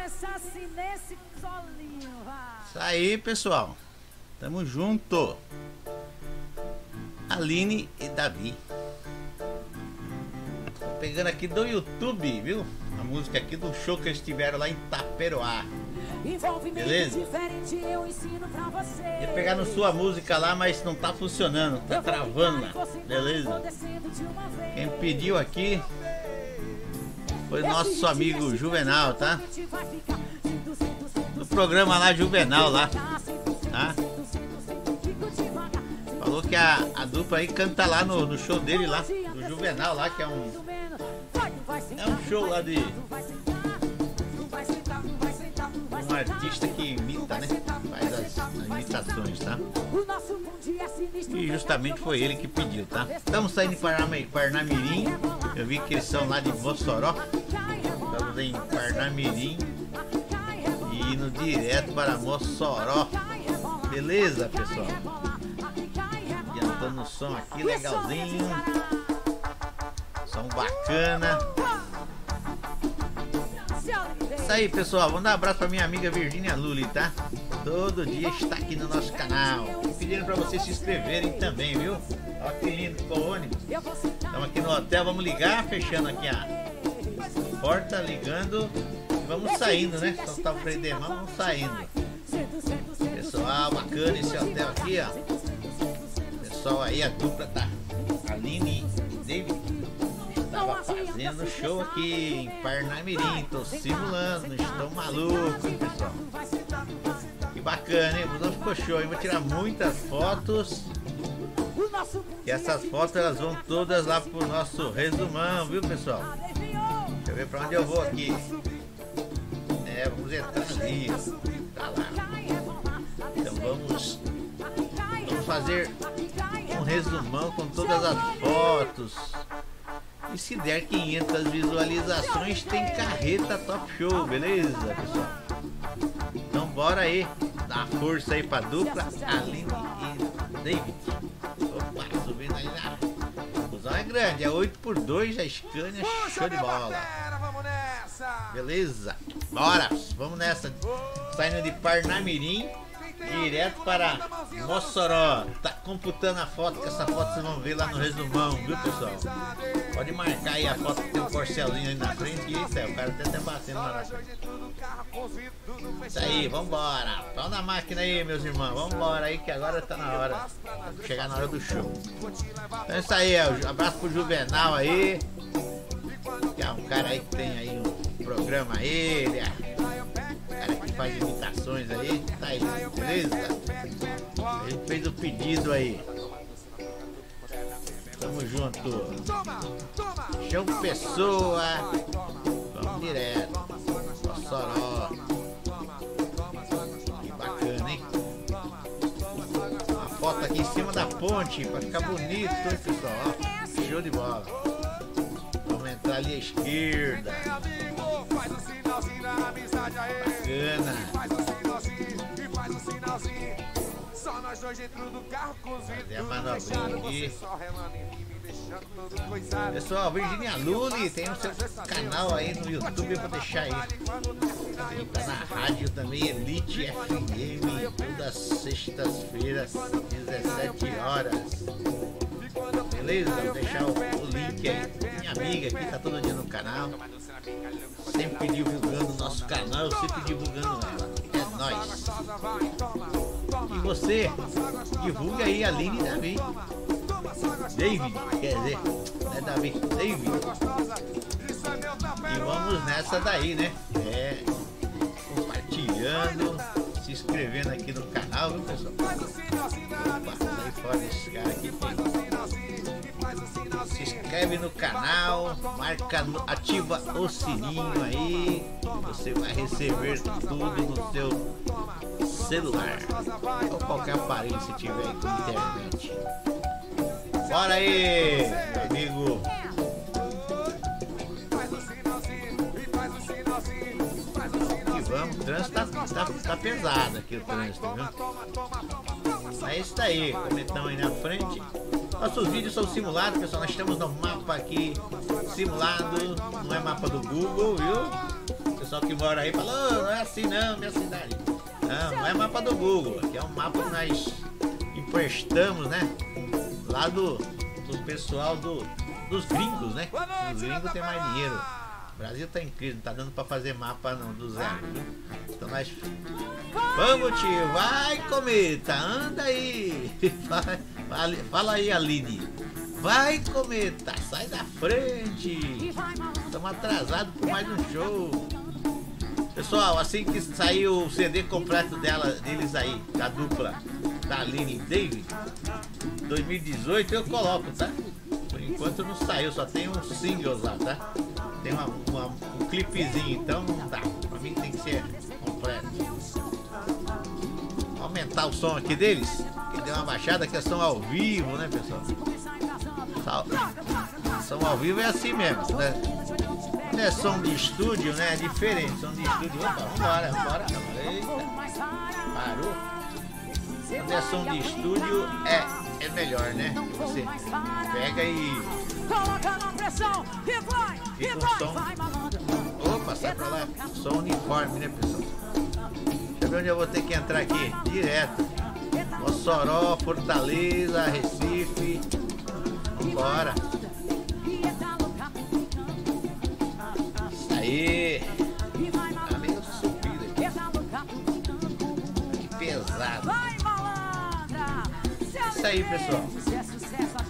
começar assim nesse solinho, vai. Isso aí, pessoal. Tamo junto. Aline e Davi. Tô pegando aqui do YouTube, viu? A música aqui do show que eles tiveram lá em Taperoá. Envolvimento Beleza? diferente eu ensino pra você. Ia pegar no sua música lá, mas não tá funcionando, tá travando lá. Beleza? Quem pediu aqui foi nosso amigo Juvenal, tá? Do programa lá Juvenal lá, tá? Falou que a, a dupla aí canta lá no, no show dele lá, do Juvenal lá, que é um, é um show lá de um artista que imita, né? Faz as, as imitações, tá? E justamente foi ele que pediu, tá? Estamos saindo Parnami- Parnamirim. Eu vi que eles são lá de Mossoró. Estamos em Parnamirim e indo direto para Mossoró. Beleza, pessoal? Adiantando o som aqui, legalzinho. Som bacana. Isso aí, pessoal. Vamos dar um abraço pra minha amiga Virginia Lully, tá? Todo dia está aqui no nosso canal. Pedindo pra vocês se inscreverem também, viu? Olha que lindo, ficou ônibus. Estamos aqui no hotel, vamos ligar, fechando aqui a porta, ligando. Vamos saindo, né? Soltar o freio de mão, vamos saindo. Pessoal, bacana esse hotel aqui, ó. Pessoal aí, a dupla tá. Aline e David estava fazendo show aqui em Parnamirim. Tô simulando, estou maluco, hein, pessoal. Que bacana, hein? O busão ficou show, hein? Vou tirar muitas fotos. E essas fotos elas vão todas lá pro nosso resumão, viu, pessoal? Deixa eu ver pra onde eu vou aqui. É, vamos entrar ali. Tá lá. Então vamos, vamos fazer um resumão com todas as fotos. E se der 500 visualizações, tem carreta top show, beleza, pessoal? Então bora aí, dar força aí pra dupla Aline e David. Busão é grande, é 8x2, a Scania, show de bola. Beleza? Bora, vamos nessa. Saindo de Parnamirim, direto para Mossoró. Tá computando a foto, que essa foto vocês vão ver lá no resumão, viu pessoal? Pode marcar aí a foto que tem um corcelzinho aí na frente. Eita, o cara até tá batendo lá. Isso aí, vambora. Pau na máquina aí, meus irmãos. Vambora aí que agora tá na hora. Chegar na hora do show. Então é isso aí, ó. Abraço pro Juvenal aí. Que é um cara aí que tem aí um programa aí. Ele é cara que faz imitações aí. Tá aí, beleza? A gente fez o pedido aí. Tamo junto. Chão Pessoa. Vamos direto. Mossoró. Que bacana, hein? Uma foto aqui em cima da ponte pra ficar bonito, hein, pessoal? Ó, show de bola. Vamos entrar ali à esquerda. Só nós dois dentro do carro com os Fazer a vidros manobrinha fechados, aqui. você só relando em mim, me deixando todo coisado. Pessoal, Virginia Lully tem o seu canal aí no YouTube, eu vou deixar aí. Ele tá na rádio também, Elite FM, todas as sextas-feiras, 17 horas. Beleza? Vou deixar o, o link aí. Minha amiga aqui tá todo dia no canal. Sempre divulgando o nosso canal, sempre divulgando ela. É nóis. E você, divulga aí a Aline Davi. David, quer dizer, é Davi, David. E vamos nessa daí, né? É, compartilhando, se inscrevendo aqui no canal, viu pessoal? Opa, sai fora desse cara aqui. Se inscreve no canal, marca, ativa o sininho aí, você vai receber tudo no seu celular ou qualquer aparelho se tiver com internet. Bora aí, amigo. Vamos, o trânsito tá, tá, tá pesado aqui o trânsito, viu? É isso aí, comentão aí na frente. Nossos vídeos são simulados, pessoal. Nós estamos no mapa aqui simulado, não é mapa do Google, viu? pessoal que mora aí fala, "Ô, não é assim não, minha cidade. Não, não é mapa do Google, aqui é um mapa que nós emprestamos, né? Lá do, do pessoal do, dos gringos, né? Os gringos têm mais dinheiro. Brasil tá crise, não tá dando pra fazer mapa não, do zero. Então nós. Vamos tio, vai cometa, anda aí. Fala, fala aí, Aline. Vai cometa, sai da frente. Estamos atrasados por mais um show. Pessoal, assim que sair o CD completo dela, deles aí, da dupla da Aline e David, 2018 eu coloco, tá? Por enquanto não saiu, só tem uns singles lá, tá? Tem uma, uma- um clipezinho, então não dá. Pra mim tem que ser completo. Vou aumentar o som aqui deles, que deu uma baixada que é som ao vivo, né pessoal? Som ao vivo é assim mesmo, né? Não é som de estúdio, né? É diferente. Som de estúdio. Opa, vambora, vambora. Eita, parou. Quando é som de estúdio, é, é melhor, né? Você pega e Coloca na pressão e vai, e vai, som. vai, malandro. Opa, sai pra lá. Som uniforme, né, pessoal? Deixa eu ver onde eu vou ter que entrar aqui. Direto. Mossoró, Fortaleza, Recife. Vambora. Aí. Tá meio subido aqui. Que pesado. Isso aí, pessoal. É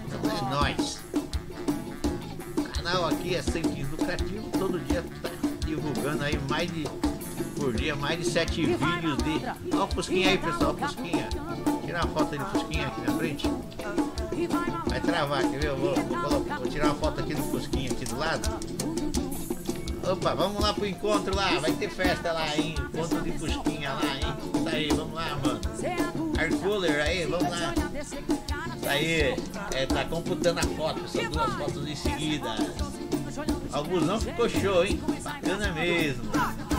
Então é nóis. O canal aqui é sem fins lucrativos. Todo dia tá divulgando aí mais de. Por dia, mais de sete vídeos de. Olha o Fusquinha aí, pessoal. Fusquinha. Tirar uma foto aí do Fusquinha aqui na frente. Vai, travar, quer ver? Eu vou, vou, vou tirar uma foto aqui do Fusquinha aqui do lado. Opa, vamos lá pro encontro lá. Vai ter festa lá, hein? Encontro de Fusquinha lá, hein? Isso aí, vamos lá, mano. Air cooler aí, vamos lá. Aí, é, tá computando a foto, são duas fotos em seguida. Busão ficou show, hein? Bacana mesmo.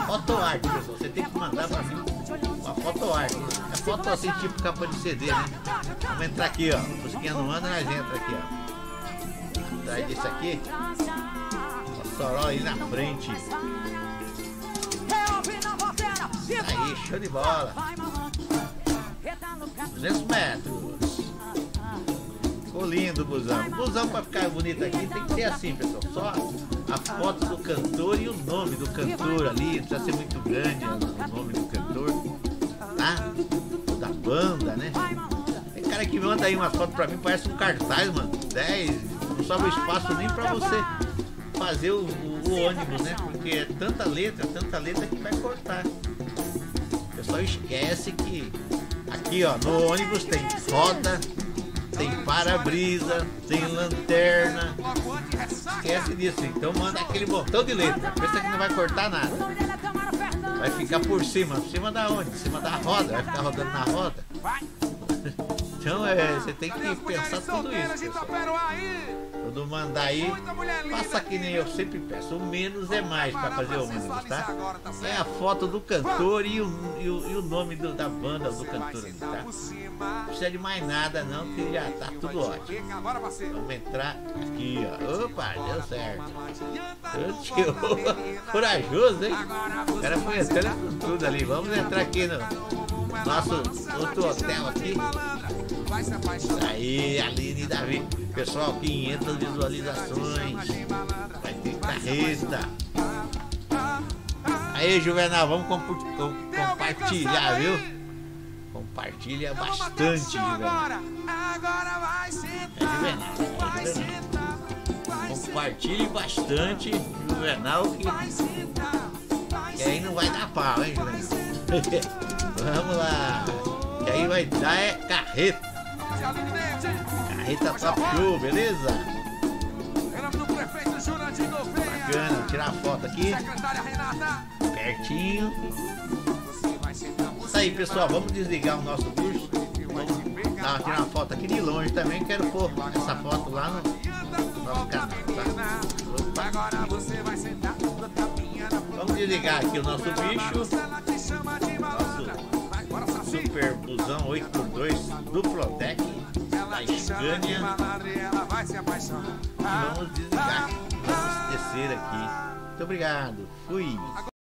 Foto arte, pessoal. Você tem que mandar pra mim uma foto arte. É foto assim, tipo capa de CD, né? Vamos entrar aqui, ó. Fusquinha não anda, nós entra aqui, ó. Atrás disso aqui, o Soró aí na frente. Aí, show de bola. 200 metros. Ficou lindo o busão. O busão pra ficar bonito aqui tem que ser assim, pessoal. Só a foto do cantor e o nome do cantor ali. Não precisa ser muito grande o nome do cantor. Tá? Da banda, né? Tem cara que manda aí uma foto pra mim, parece um cartaz, mano. 10. Não sobra espaço nem pra você fazer o, o- o ônibus, né? Porque é tanta letra, tanta letra que vai cortar. O pessoal esquece que aqui ó, no ônibus tem roda, tem para-brisa, tem lanterna. Esquece disso, então manda aquele montão de letra. Pensa que não vai cortar nada. Vai ficar por cima, por cima da onde? Por cima da roda, vai ficar rodando na roda. Então é, você tem que pensar tudo isso. pessoal. Quando mandar aí, faça que nem eu sempre peço. O menos é mais pra fazer o ônibus, tá? É a foto do cantor e o, e o, e o nome do- da banda do cantor ali, tá? Não precisa de mais nada não, que já tá tudo ótimo. Vamos entrar aqui, ó. Opa, deu certo. Tio, corajoso, hein? O cara foi entrando com tudo ali. Vamos entrar aqui no nosso outro hotel aqui. Vai se apaixonar. Aí, Aline e Davi. Pessoal, 500 visualizações. Vai ter carreta. Aí, Juvenal, vamos compartilhar, viu? Compartilha bastante, Juvenal. Agora vai É. Juvenal. É Juvenal. Compartilhe bastante, Juvenal, que, que aí não vai dar pau, hein, Juvenal? Vamos lá. Que aí vai dar é carreta. Carreta top show, beleza? Bacana, tirar a foto aqui, pertinho. Isso aí, pessoal, vamos desligar o nosso bucho. Vamos tirar uma foto aqui de longe também. Quero pôr essa foto lá no tá? Vamos desligar aqui o nosso bicho. Super Busão 8x2 Duplotec da Scania. Vamos desligar. Vamos descer aqui. Muito obrigado. Fui.